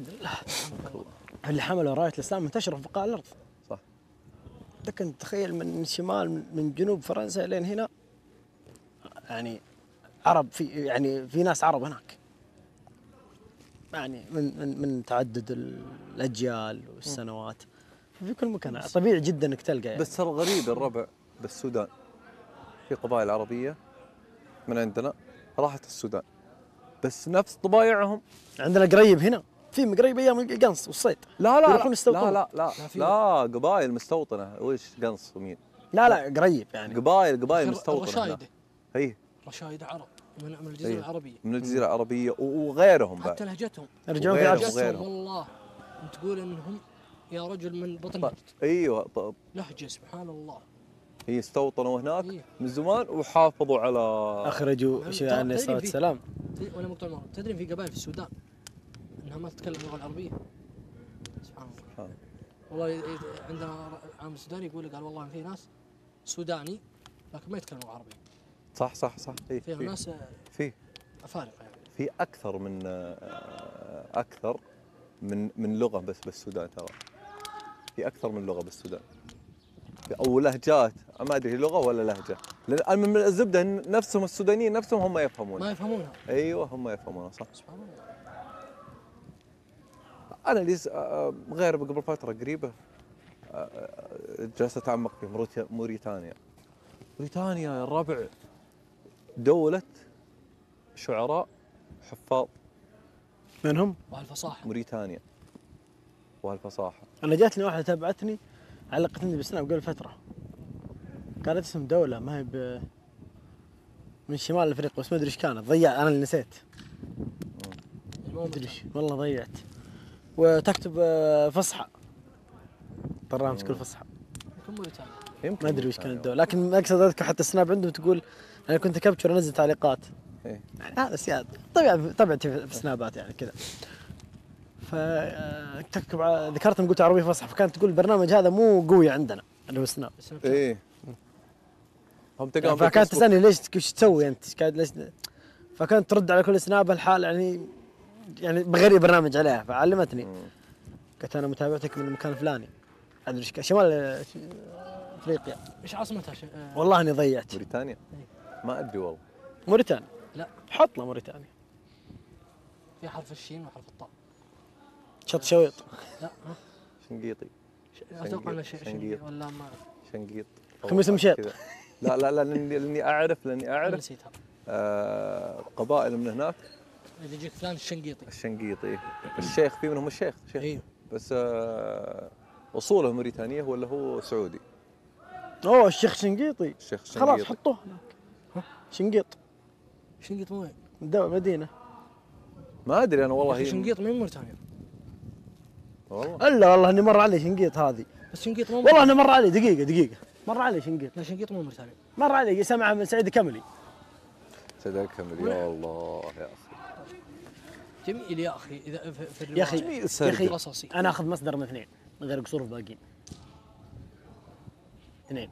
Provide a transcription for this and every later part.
الحمد لله. اللي حملوا راية الإسلام انتشروا في بقاع الأرض. صح. لكن تخيل من الشمال من جنوب فرنسا لين هنا يعني عرب في يعني في ناس عرب هناك. يعني من من من تعدد الأجيال والسنوات. في كل مكان. طبيعي جدا إنك تلقى يعني. بس ترى غريب الربع بالسودان. في قبائل عربية من عندنا راحت السودان. بس نفس طبايعهم. عندنا قريب هنا. في قريب أيام القنص والصيد. لا لا يروحون لا يستوطنون. لا لا لا, لا قبائل مستوطنة. وش قنص ومين؟ لا لا قريب يعني. قبائل قبائل الر- مستوطنة. الرشايدة اي رشايدة عرب من من الجزيرة إيه. العربية. من الجزيرة العربية وغيرهم بعد. حتى لهجتهم. يرجعون في. لهجتهم والله تقول إنهم يا رجل من بطن هرد أيوه ط- لهجة سبحان الله. هي استوطنوا هناك إيه. من زمان وحافظوا على أخرجوا شيء عليه الصلاة والسلام. تدري- وأنا مقطع تدري في قبائل في السودان إنها ما تتكلم اللغة العربية. سبحان الله. والله عندنا عام سوداني يقول لي قال والله في ناس سوداني لكن ما يتكلموا لغة عربية. صح صح صح. فيها في ناس في أفارقة يعني. في أكثر من آه، أكثر من من لغة بس بالسودان ترى. في أكثر من لغة بالسودان. أو لهجات. ما أدري لغة ولا لهجة. لأن الزبدة نفسهم السودانيين نفسهم هم يفهمون ما يفهمونها. أيوه هم يفهمونها صح. سبحان الله. أنا اللي س- آه، غير قبل فترة قريبة آه، آه، جلست أتعمق في موريتا- موريتانيا. موريتانيا يا الربع دولة شعراء حفاظ. منهم؟ وهالفصاحة موريتانيا. وهالفصاحه أنا جاتني واحدة تابعتني علقتني بسناب قبل فترة. قالت اسم دولة ما هي ب من شمال أفريقيا بس ما أدري إيش كانت. ضيع أنا اللي نسيت. ما أدري إيش. والله ضيعت. وتكتب آه، فصحى. تراهم تقول فصحى. يمكن ما أدري وش كان. الدولة لكن أقصد أذكر حتى السناب عندهم تقول أنا كنت كابتشر انزل تعليقات. إيه. يعني هذا سياد. طبيعة طبيعتي في السنابات يعني كذا. فتكتب ذكرت قلت عربية فصحى فكانت تقول البرنامج هذا مو قوي عندنا اللي هو السناب سناب. إيه. هم يعني فكانت. تسألني ليش إيش تسوي أنت؟ ليش؟ فكانت ترد على كل سناب الحال يعني يعني بغير برنامج عليها فعلمتني. قلت أنا متابعتك من المكان الفلاني. أدري إيش شمال آه، أفريقيا. إيش عاصمتها ش... آه، والله إني ضيعت. موريتانيا؟ ما أدري والله. موريتانيا. لا. حط له موريتانيا. في حرف الشين وحرف الطاء. شط شويط. لا شنقيطي. أتوقع إنه شنقيط. ولا ما شنقيط. خميس مشيط. لا لا لا لاني أعرف لأني أعرف نسيتها. آه قبائل من هناك اللي يجيك فلان الشنقيطي. الشنقيطي. الشيخ في منهم الشيخ شيخ أيوه بس آه أصوله موريتانية ولا هو سعودي؟ أوه الشيخ شنقيطي. الشيخ خلاص الشنقيطي حطوه هناك. شنقيط. شنقيط مو وين؟ مدينه ما أدري أنا والله. هي شنقيط من موريتانيا. والله. إلا والله إني مر علي شنقيط هذه. بس شنقيط مو والله انه مر علي دقيقة دقيقة. مر علي شنقيط. لا شنقيط مو موريتانيا. مر علي سمعها من سعيد كملي. سيدك كمل يا الله يا أخي. جميل يا أخي إذا في, في يا أخي الرواية. جميل يا. أخي قصصي أنا أخذ مصدر من اثنين من غير قصور في باقيين. اثنين.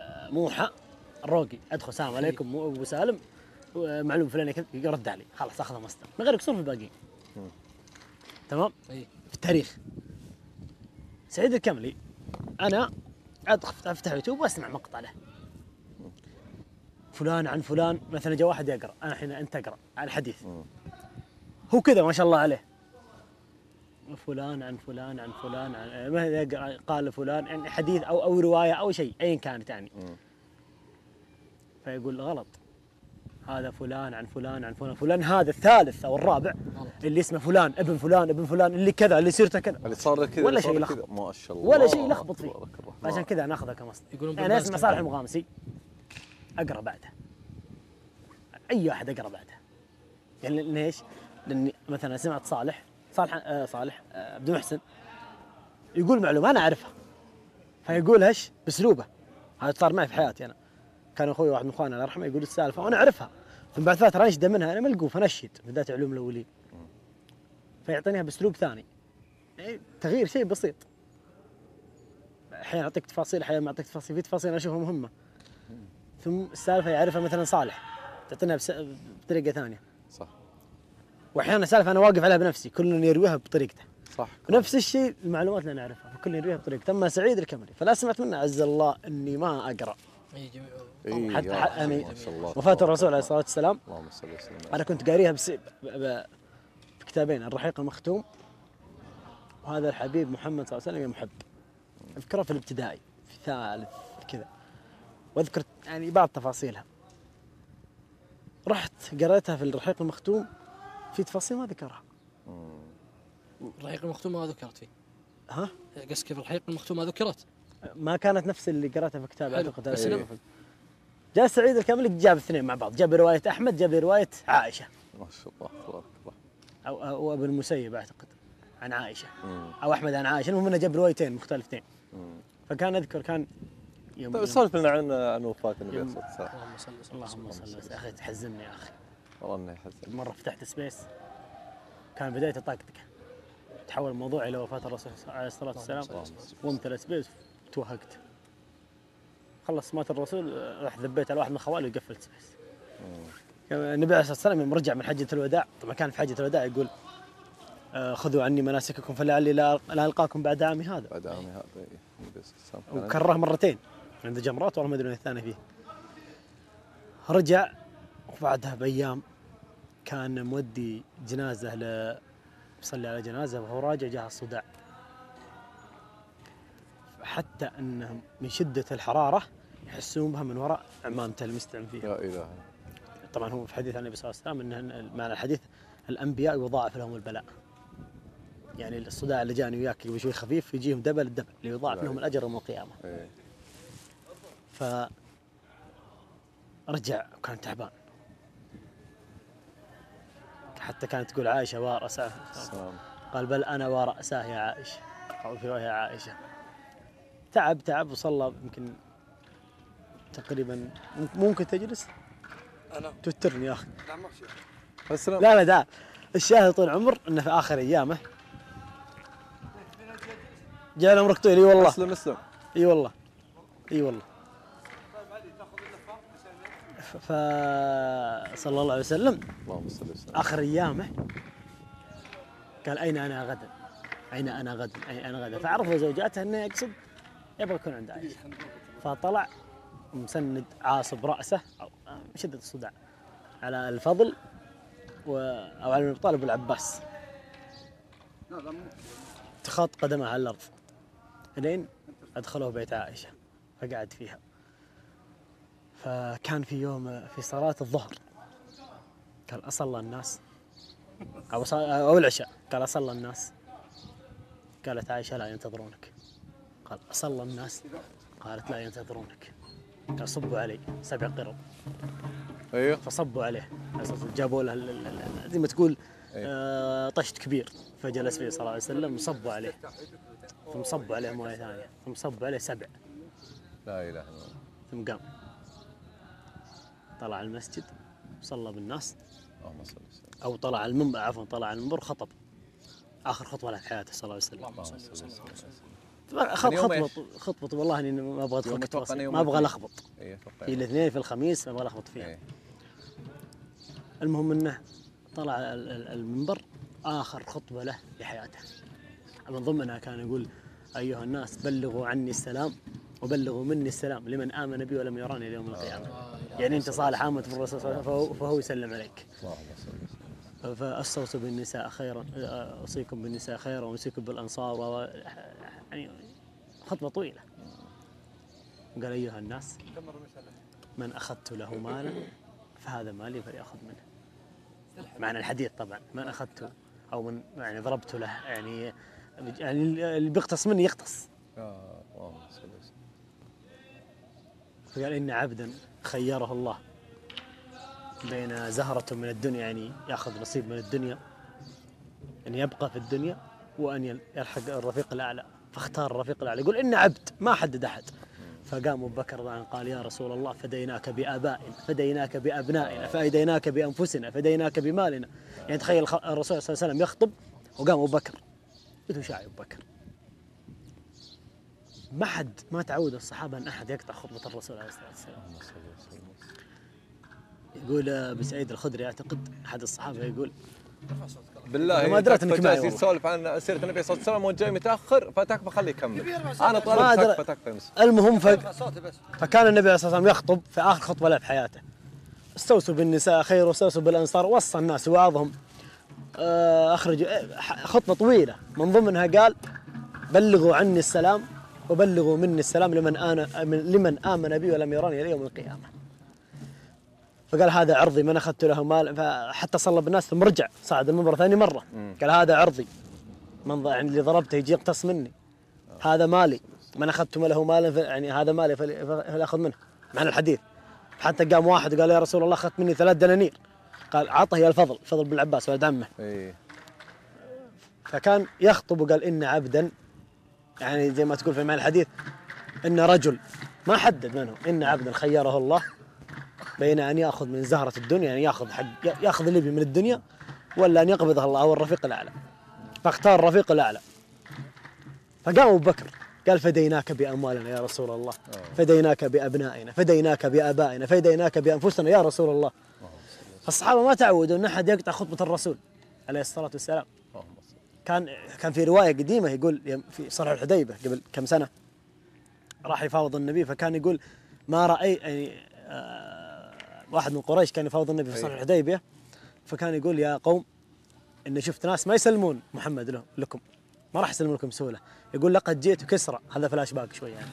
آه، موحى الروقي. أدخل السلام عليكم مو أبو سالم. معلوم فلان كذا يرد علي. خلاص أخذ مصدر. من غير قصور في الباقيين تمام؟ اي في التاريخ. سعيد الكملي أنا أدخل افتح يوتيوب وأسمع مقطع له. فلان عن فلان مثلا جاء واحد يقرأ. أنا الحين أنت تقرا عن حديث هو كذا ما شاء الله عليه فلان عن فلان عن فلان عن ما يقرا قال فلان يعني حديث أو أو رواية أو شيء ايا كانت يعني. فيقول غلط هذا فلان عن فلان عن فلان فلان هذا الثالث أو الرابع غلط. اللي اسمه فلان ابن فلان ابن فلان اللي كذا اللي سيرته كذا اللي صار له كذا ولا شيء. كذا. ما شاء الله ولا شيء يلخبط فيه. عشان كذا ناخذه كمصدر يقولون يعني بالناس اسمع. صالح المغامسي أقرأ بعده أي واحد أقرأ بعده يعني ليش؟ لأني مثلا سمعت صالح صالح آه صالح آه عبد المحسن يقول معلومة أنا أعرفها. فيقولها إيش؟ بأسلوبه. هذا صار معي في حياتي أنا. كان أخوي واحد من اخواننا الله يرحمه يقول السالفة وأنا أعرفها. ثم بعد فترة انشده منها أنا ملقوف انشد بالذات علوم الأولين. فيعطينيها بأسلوب ثاني. يعني تغيير شيء بسيط. أحيانا أعطيك تفاصيل أحيانا ما أعطيك تفاصيل في تفاصيل أنا أشوفها مهمة. ثم السالفة يعرفها مثلا صالح. تعطينا بطريقة ثانية. صح. وأحيانا سالفه أنا واقف عليها بنفسي كل يرويها بطريقته. صح. نفس الشيء المعلومات اللي نعرفها فكل يرويها بطريقته. أما سعيد الكمري فلا سمعت منه عز الله إني ما أقرأ. إي إيه، حتى- يعني وفاة الرسول عليه الصلاة والسلام. اللهم صل وسلم عليه. أنا كنت قاريها بس بكتابين الرحيق المختوم وهذا الحبيب محمد صلى الله عليه وسلم يا محب اذكرها في الابتدائي في ثالث كذا. وأذكر يعني بعض تفاصيلها. رحت قريتها في الرحيق المختوم في تفاصيل ما ذكرها. الرحيق المختوم ما ذكرت فيه. ها؟ قصدك كيف الرحيق المختوم ما ذكرت؟ ما كانت نفس اللي قرأتها في كتاب. أعتقد. إنه- جاء سعيد الكامل جاب اثنين مع بعض. جاب رواية أحمد جاب رواية عائشة. ما شاء الله تبارك الله أو أو ابن المسيب أعتقد عن عائشة. مم. أو أحمد عن عائشة المهم إنه جاب روايتين مختلفتين. مم. فكان أذكر كان يوم طيب سولف لنا عن عن وفاه النبي عليه يوم- الصلاه والسلام اللهم صل وسلم. اللهم صل وسلم. يا أخي تحزني يا أخي. والله إنه يحزن. مرة فتحت space كان بداية طاقتك. تحول الموضوع إلى وفاة الرسول عليه الصلاه والسلام وامتلأ space توهقت. خلص مات الرسول رحت ذبيت على واحد من خوالي وقفلت space كان النبي عليه الصلاة والسلام يوم رجع من حجة الوداع. طبعا كان في حجة الوداع يقول آه، خذوا عني مناسككم فلعلي لا ألقاكم بعد عامي هذا. بعد عامي هذا إيه، وكرره مرتين. عند جمرات والله ما أدري وين الثاني فيه. رجع وبعدها بأيام كان مودي جنازة ل يصلي على جنازة وهو راجع جاه الصداع. حتى انهم من شدة الحرارة يحسون بها من وراء عمامته المستعم فيها لا إله طبعا هو في حديث عن النبي صلى الله عليه وسلم إن معنى الحديث الأنبياء يضاعف لهم البلاء. يعني الصداع اللي جاني وياك قبل شوي خفيف يجيهم دبل الدبل ليضاعف لهم الأجر يوم القيامة. إيه. ف رجع وكان تعبان. حتى كانت تقول عائشة ورأساه السلام قال بل أنا ورأساه يا عائشة. أو في روايه عائشة. تعب تعب وصلى يمكن تقريبا ممكن تجلس؟ أنا. توترني يا أخي. لا ما لا لا ده الشاهد طول العمر إنه في آخر أيامه. جاء عمرك طويل إي والله. أسلم أسلم. إي والله. إي والله. ف ف- صلى الله عليه وسلم اللهم صل وسلم آخر أيامه قال أين أنا غدا؟ أين أنا غدا؟ أين أنا غدا؟ فعرفوا زوجاته إنه يقصد يبغى يكون عند عائشة فطلع مسند عاصب رأسه أو من شدة الصداع على الفضل و... أو على ابن طالب والعباس تخاط قدمه على الأرض لين ادخلوه بيت عائشة فقعد فيها فكان في يوم في صلاة الظهر قال أصلى الناس. أو أو العشاء قال أصلى الناس. قالت عائشة لا ينتظرونك. قال أصلى الناس. قالت لا ينتظرونك. قال صبوا علي سبع قرب. أيوه. فصبوا عليه. جابوا له زي ما تقول أيوه. آه، طشت كبير. فجلس فيه صلى الله عليه وسلم وصبوا عليه. ثم صبوا عليه مويه ثانية. ثم صبوا عليه سبع. لا إله إلا الله. ثم قام. طلع المسجد صلى بالناس. اللهم صل وسلم. أو طلع المنبر عفوا طلع المنبر خطب. آخر خطبه له في حياته صلى الله عليه وسلم. اللهم صل وسلم. صل على وسلم خط يوم خطبة إيش؟ خطبة والله إني ما أبغى أدخل في ما أبغى. الخبط أتوقع في الاثنين في الخميس ما أبغى الخبط فيها. إيه. المهم إنه طلع ال- ال- المنبر آخر خطبة له لحياته من ضمنها كان يقول أيها الناس بلغوا عني السلام وبلغوا مني السلام لمن آمن بي ولم يراني اليوم القيامة. يعني انت صالح امنت بالرسول صلى الله عليه وسلم فهو, يسلم عليك. اللهم صل وسلم فأستوصوا بالنساء خيرا أوصيكم بالنساء خيرا وأوصيكم بالأنصار و يعني خطبة طويلة. قال أيها الناس من أخذت له مالا فهذا مالي فليأخذ منه. معنى الحديث طبعا من أخذت أو من يعني ضربت له يعني يعني اللي بيقتص مني يقتص. يا اللهم صل فقال إن عبدا خيره الله. بين زهرة من الدنيا يعني يأخذ نصيب من الدنيا أن يبقى في الدنيا وأن يل- يلحق الرفيق الأعلى. فاختار الرفيق الأعلى. يقول إن عبد ما حدد أحد. فقام أبو بكر رضي قال يا رسول الله فديناك بآبائنا فديناك بأبنائنا فديناك بأنفسنا فديناك بمالنا. يعني تخيل الرسول صلى الله عليه وسلم يخطب وقام أبو بكر. قلت وش أبو بكر. ما حد ما تعود الصحابة أن أحد يقطع خطبة الرسول عليه الصلاة والسلام. وسلم. يقول ابو سعيد الخدري أعتقد أحد الصحابة يقول بالله ما أدريت إنك معي. يسولف عن سيرة النبي صلى الله عليه وسلم وانت جاي متأخر فتكفى خليه يكمل. أنا طالب أدري. تكفى تكفى يمس المهم ف... صوتي بس. فكان النبي عليه الصلاة والسلام يخطب في آخر خطبة له في حياته. استوصوا بالنساء خير واستوصوا بالأنصار وصى الناس وعظهم آه، اخرج آه، خطبة طويلة. من ضمنها قال بلغوا عني السلام وبلغوا مني السلام لمن من- لمن آمن بي ولم يراني إلى يوم القيامة. فقال هذا عرضي من أخذت له مال؟ فحتى صلى بالناس ثم رجع صعد المنبر ثاني مرة. قال هذا عرضي. من يعني اللي ضربته يجي يقتص مني. هذا مالي. من أخذتم له مالا يعني هذا مالي فل- فليأخذ منه. معنى الحديث. حتى قام واحد وقال يا رسول الله أخذت مني ثلاث دنانير. قال عطه يا الفضل فضل بن العباس ولد عمه اي فكان يخطب وقال إن عبدا يعني زي ما تقول في معنى الحديث إن رجل ما حدد منه إن عبدا خيره الله بين أن يأخذ من زهرة الدنيا يعني يأخذ حق يأخذ اللي من الدنيا ولا أن يقبضها الله أو الرفيق الأعلى. فاختار الرفيق الأعلى. فقام أبو بكر قال فديناك بأموالنا يا رسول الله فديناك بأبنائنا فديناك بآبائنا فديناك بأنفسنا يا رسول الله. فالصحابة ما تعودوا إن أحد يقطع خطبة الرسول عليه الصلاة والسلام. كان كان في رواية قديمة يقول في صلح الحديبة قبل كم سنة راح يفاوض النبي فكان يقول ما راي يعني آه واحد من قريش كان يفاوض النبي في صلح. الحديبية فكان يقول يا قوم إني شفت ناس ما يسلمون محمد له لكم ما راح يسلمون لكم بسهولة. يقول لقد جئت كسرى هذا فلاش باك شوي يعني.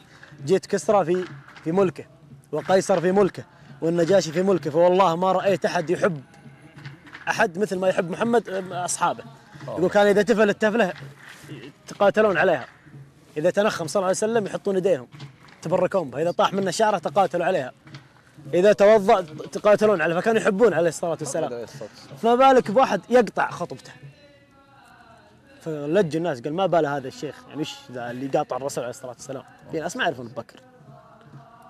جئت كسرى في في ملكه وقيصر في ملكه والنجاشي في ملكه فوالله ما رأيت أحد يحب أحد مثل ما يحب محمد آه، أصحابه. يقول كان إذا تفل التفلة يتقاتلون عليها. إذا تنخم صلى الله عليه وسلم يحطون يديهم يتبركون بها. إذا طاح منه شعره تقاتلوا عليها. إذا توضأ تقاتلون عليه فكانوا يحبون عليه الصلاة والسلام. فما بالك بواحد يقطع خطبته؟ فلج الناس قال ما بال هذا الشيخ. يعني إيش ذا اللي قاطع الرسول عليه الصلاة والسلام؟ في ناس ما يعرفون ابو بكر.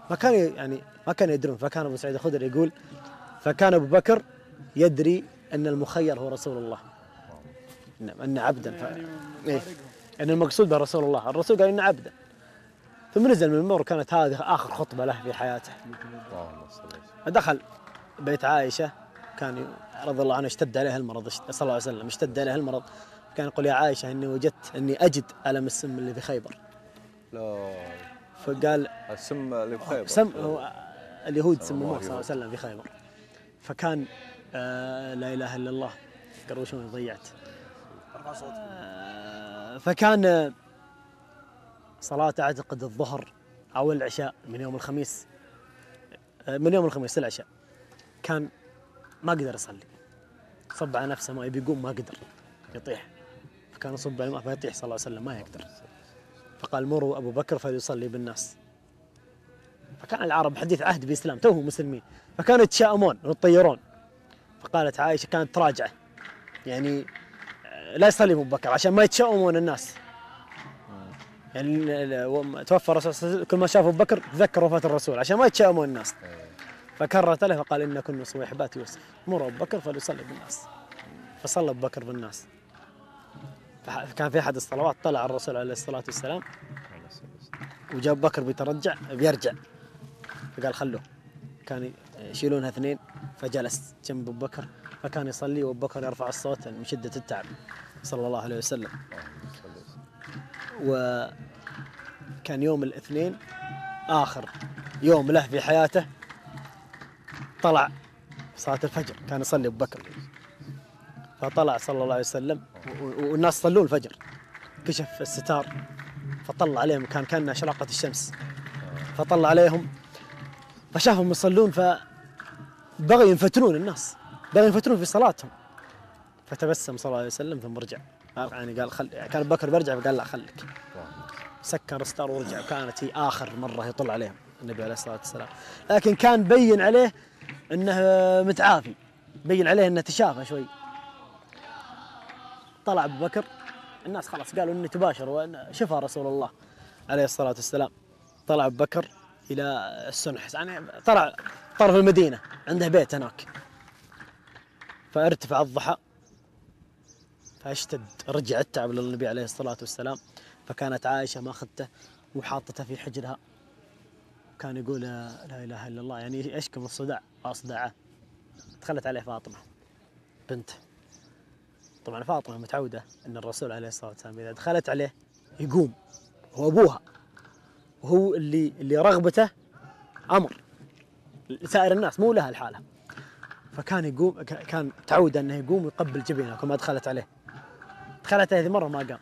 ما كان يعني ما كانوا يدرون. فكان أبو سعيد الخدري يقول فكان أبو بكر يدري أن المخير هو رسول الله. إن ان عبدا ف... إيه؟ ان المقصود به رسول الله. الرسول قال إن عبدا. ثم نزل من المنبر كانت هذه آخر خطبة له في حياته. دخل بيت عائشة كان رضي الله عنه اشتد عليها المرض صلى الله عليه وسلم اشتد عليها المرض. كان يقول يا عائشة إني وجدت إني أجد ألم السم اللي في خيبر. لا. فقال السم اللي بخيبر سم هو اليهود سموه الله صلى الله عليه وسلم في خيبر. فكان آه لا إله إلا الله. قالوا شلون ضيعت؟ آه فكان صلاة أعتقد الظهر أو العشاء من يوم الخميس آه، من يوم الخميس العشاء. كان ما قدر يصلي. صب على نفسه ما يبي يقوم ما قدر يطيح. فكان يصب على فيطيح صلى الله عليه وسلم ما يقدر. فقال مروا أبو بكر فليصلي بالناس. فكان العرب حديث عهد بالاسلام توهم مسلمين. فكانوا يتشاءمون ويطيرون فقالت عائشة كانت تراجعه. يعني لا يصلي أبو بكر عشان ما يتشاءمون الناس. يعني توفى الرسول صلى الله عليه وسلم. كل ما شاف أبو بكر تذكر وفاة الرسول عشان ما يتشاءمون الناس. فكرت له فقال إن كن صويحبات يوسف. مر أبو بكر فليصلي بالناس. فصلى أبو بكر بالناس. كان في أحد الصلوات طلع الرسول عليه الصلاة والسلام. وجاء أبو بكر بيترجع بيرجع. فقال خلوه. كان يشيلونها اثنين فجلس جنب أبو بكر فكان يصلي وأبو بكر يرفع الصوت من شدة التعب صلى الله عليه وسلم. وكان يوم الاثنين آخر يوم له في حياته طلع صلاة الفجر كان يصلي أبو بكر. فطلع صلى الله عليه وسلم والناس صلون الفجر. كشف الستار فطلع عليهم كان كان اشراقه الشمس. فطلع عليهم فشافهم يصلون فبغوا ينفتنون الناس. بغوا ينفتنون في صلاتهم. فتبسم صلى الله عليه وسلم ثم رجع. يعني قال خل كان ابو بكر بيرجع فقال لا خليك. سكر الستار ورجع. وكانت هي آخر مرة يطل عليهم النبي عليه الصلاة والسلام. لكن كان بين عليه إنه متعافي. بين عليه إنه تشافى شوي. طلع أبو بكر. الناس خلاص قالوا انه تباشر وان شفى رسول الله عليه الصلاة والسلام. طلع أبو بكر إلى السنح. يعني طلع طرف المدينة. عنده بيت هناك. فارتفع الضحى. فاشتد. رجع التعب للنبي عليه الصلاة والسلام. فكانت عائشة ماخذته وحاطته في حجرها. كان يقول لا إله إلا الله. يعني يشكو من الصداع أصدعه. دخلت عليه فاطمة بنته طبعا فاطمة متعودة إن الرسول عليه الصلاة والسلام إذا دخلت عليه يقوم. هو أبوها. وهو اللي اللي رغبته أمر. سائر الناس مو لها الحاله فكان يقوم كان تعود أنه يقوم ويقبل جبينها كل ما دخلت عليه. دخلت هذه مرة ما قام.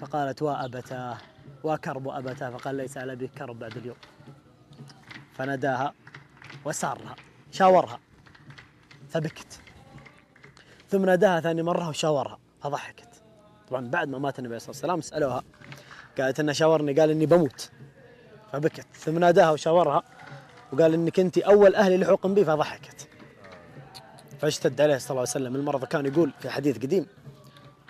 فقالت وابتاه وكرب أبتاه. فقال ليس على ابي كرب بعد اليوم. فناداها وسارها شاورها. فبكت. ثم ناداها ثاني مرة وشاورها فضحكت. طبعا بعد ما مات النبي صلى الله عليه وسلم سألوها قالت إنه شاورني قال إني بموت. فبكت. ثم ناداها وشاورها وقال إنك أنت أول أهلي لحوقا بي فضحكت. فاشتد عليه صلى الله عليه وسلم. المرض كان يقول في حديث قديم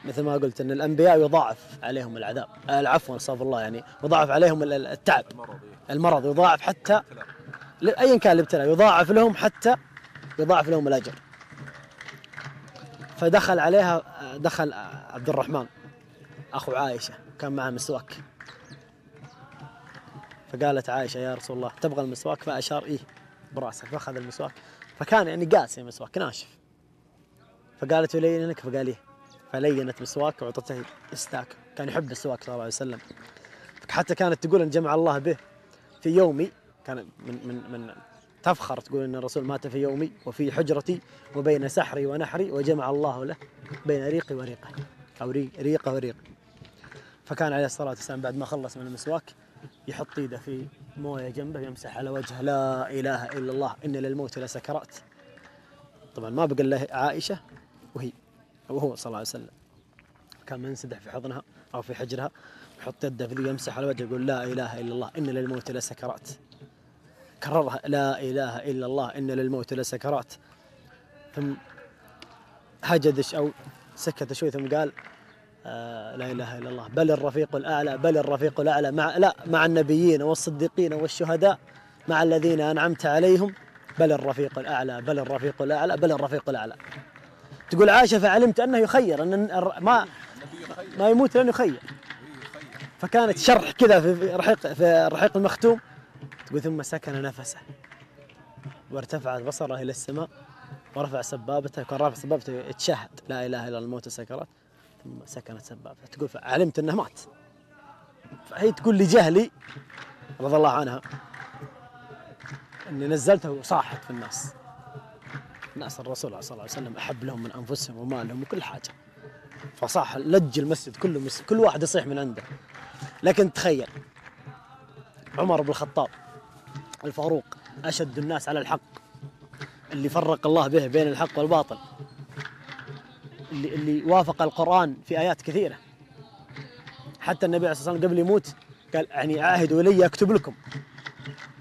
مثل ما قلت إن الأنبياء يضاعف عليهم العذاب. آه، العفو استغفر الله يعني يضاعف عليهم ال- ال- التعب. المرض يضاعف حتى ايا كان الابتلاء يضاعف لهم حتى يضاعف لهم الأجر. فدخل عليها دخل عبد الرحمن أخو عائشة كان معه مسواك. فقالت عائشة يا رسول الله تبغى المسواك؟ فأشار إيه برأسه فأخذ المسواك. فكان يعني قاسي مسواك ناشف. فقالت لينك؟ فقال إيه فلينت مسواك وأعطته إستاك. كان يحب السواك صلى الله عليه وسلم. حتى كانت تقول إن جمع الله به في يومي كان من من من تفخر تقول إن الرسول مات في يومي وفي حجرتي وبين سحري ونحري وجمع الله له بين ريقي وريقه أو ري- ريقه وريقي فكان عليه الصلاة والسلام بعد ما خلص من المسواك يحط ايده في مويه جنبه يمسح على وجهه لا إله إلا الله إن للموت لسكرات. طبعا ما بقى إلا عائشة وهي وهو صلى الله عليه وسلم. كان منسدح في حضنها أو في حجرها يحط يده في يمسح على وجهه يقول لا إله إلا الله إن للموت لسكرات. كررها لا إله إلا الله إن للموت لسكرات. ثم هجدش أو سكت شوي ثم قال لا إله إلا الله. بل الرفيق الأعلى بل الرفيق الأعلى مع لا مع النبيين والصديقين والشهداء مع الذين أنعمت عليهم. بل الرفيق الأعلى بل الرفيق الأعلى بل الرفيق الأعلى. تقول عائشة فعلمت أنه يخير الر- ما ما يموت لأنه يخير. فكانت شرح كذا في رحيق في الرحيق المختوم. تقول ثم سكن نفسه. وارتفع بصره إلى السماء ورفع سبابته كان رافع سبابته يتشهد لا إله إلا الموت سكرات سكنت سبابته تقول فعلمت إنه مات. فهي تقول لجهلي رضي الله عنها إني نزلته وصاحت في الناس. الناس الرسول صلى الله عليه وسلم أحب لهم من أنفسهم ومالهم وكل حاجة. فصاح لج المسجد كله مسجد كل واحد يصيح من عنده. لكن تخيل عمر بن الخطاب الفاروق أشد الناس على الحق. اللي فرق الله به بين الحق والباطل. اللي اللي وافق القرآن في آيات كثيرة. حتى النبي عليه الصلاة والسلام قبل يموت قال يعني عاهدوا إلي اكتب لكم.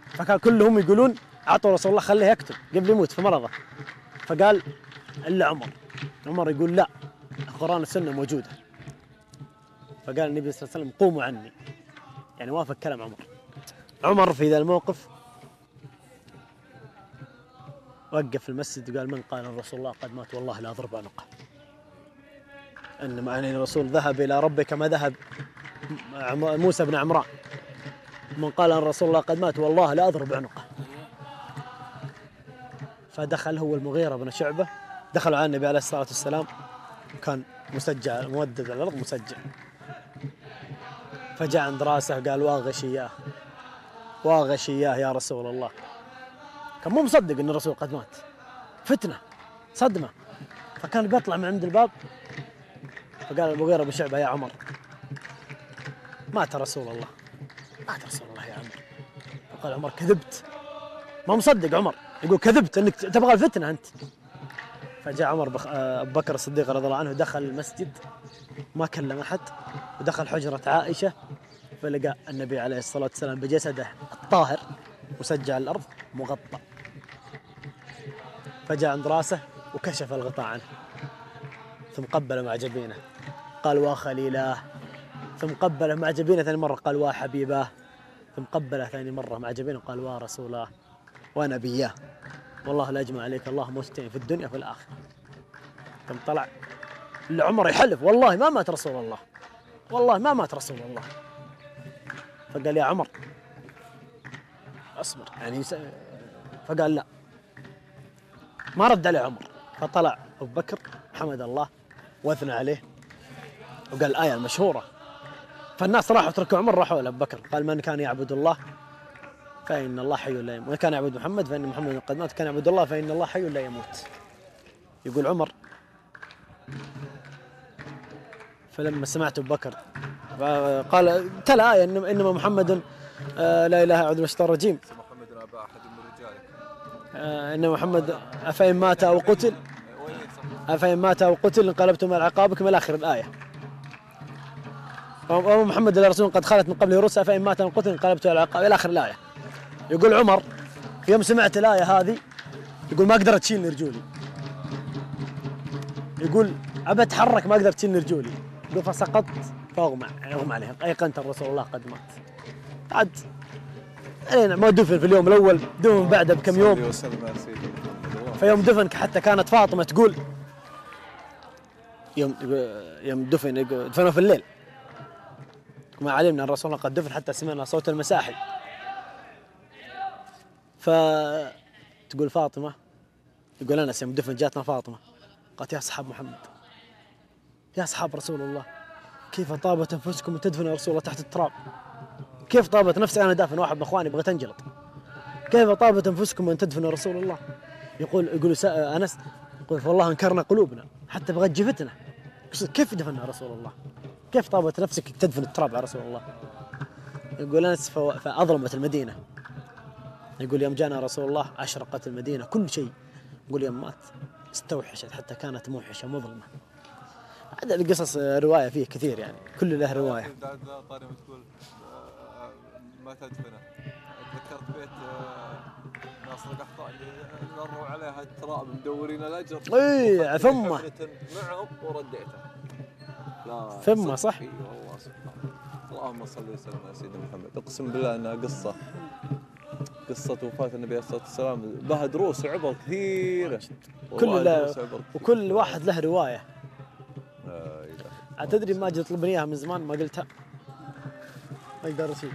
فكان كلهم يقولون أعطوا رسول الله خليه يكتب قبل يموت في مرضه. فقال إلا عمر. عمر يقول لا القرآن والسنة موجودة. فقال النبي صلى الله عليه وسلم قوموا عني. يعني وافق كلام عمر. عمر في ذا الموقف وقف المسجد وقال من قال رسول الله قد مات والله لا اضرب عنقه انما يعني الرسول ذهب إلى ربه كما ذهب موسى بن عمران. من قال أن رسول الله قد مات والله لا أضرب عنقه. فدخل هو المغيرة بن شعبة. دخلوا على النبي عليه الصلاة والسلام. كان مسجع مودد على الأرض مسجع. فجاء عند رأسه قال واغش إياه واغش إياه يا رسول الله. كان مو مصدق إن الرسول قد مات. فتنة صدمة. فكان بيطلع من عند الباب. فقال المغيرة بن شعبة يا عمر. مات رسول الله. مات رسول الله يا عمر. فقال عمر كذبت. ما مصدق عمر. يقول كذبت إنك تبغى الفتنه أنت. فجاء عمر بخ... آه، أبو بكر الصديق رضي الله عنه دخل المسجد. ما كلم أحد. ودخل حجرة عائشة. فلقى النبي عليه الصلاة والسلام بجسده الطاهر على الأرض مغطى. فجاء عند رأسه وكشف الغطاء عنه. ثم قبل مع جبينه. قال وخليلاه ثم قبله مع جبينة ثاني مرة قال وحبيباه ثم قبله ثاني مرة مع جبينة قال ورسولاه ونبياه والله لا اجمع عليك. الله موتين في الدنيا وفي الآخرة ثم طلع. العمر يحلف. والله ما مات رسول الله والله ما مات رسول الله فقال يا عمر أصبر يعني فقال لا ما رد عليه عمر. فطلع أبو بكر حمد الله واثنى عليه. وقال الآية المشهورة. فالناس راحوا تركوا عمر راحوا لأبو بكر. قال من كان يعبد الله فإن الله حي لا يموت. ومن كان يعبد محمد فإن محمد قد مات. كان يعبد الله فإن الله حي لا يموت. يقول عمر فلما سمعت أبو بكر قال تلا آية إنما محمد آه، لا إله أعوذ من الشيطان الرجيم محمد ابا احد من آه، إن محمد أفإن مات أو قتل أفإن مات أو قتل انقلبتم على عقابكم إلى آخر الآية. وما محمد إلا رسول قد خلت من قبله رسل فإن مات أو قتل انقلبتم على عقاب. إلى آخر الآية. يقول عمر يوم سمعت الآية هذه يقول ما قدرت تشيلني رجولي يقول أبى أتحرك ما قدرت تشيلني رجولي يقول فسقطت فأغمى أغمى عليهم. أيقنت الرسول الله قد مات. عاد علينا ما دفن في اليوم الأول دفن بعده بكم يوم. فيوم دفن حتى كانت فاطمة تقول يوم يوم دفن دفنوا في الليل. ما علمنا ان الرسول قد دفن حتى سمعنا صوت المساحي ف تقول فاطمة يقول انس يوم دفن جاتنا فاطمة. قالت يا أصحاب محمد يا أصحاب رسول الله كيف طابت أنفسكم أن تدفنوا رسول الله تحت التراب؟ كيف طابت نفسي أنا دافن واحد من اخواني بغيت انجلط كيف طابت أنفسكم أن تدفنوا رسول الله؟ يقول يقول أنس يقول والله انكرنا قلوبنا حتى بغت جفتنا كيف دفنا رسول الله؟ كيف طابت نفسك تدفن التراب على رسول الله؟ يقول أنس فو- فأظلمت المدينة. يقول يوم جانا رسول الله أشرقت المدينة كل شيء. يقول يوم مات استوحشت حتى كانت موحشة مظلمة. هذا القصص آه، رواية فيه كثير يعني كل له طاري ما تقول آه، ما تدفنه. تذكرت بيت آه، ناصر قحطاني مروا عليها التراب مدورين الأجر. ثمة. حفنة معهم ورديته. صدق. صح؟ اي والله سبحان الله اللهم صل وسلم على سيدنا محمد اقسم بالله انها قصة قصة وفاة النبي عليه الصلاة والسلام لها دروس وعبر كثيرة كل وعبر وكل. واحد له رواية لا إله. تدري ما جيت طلبني إياها من زمان ما قلتها ما يقدر رشيد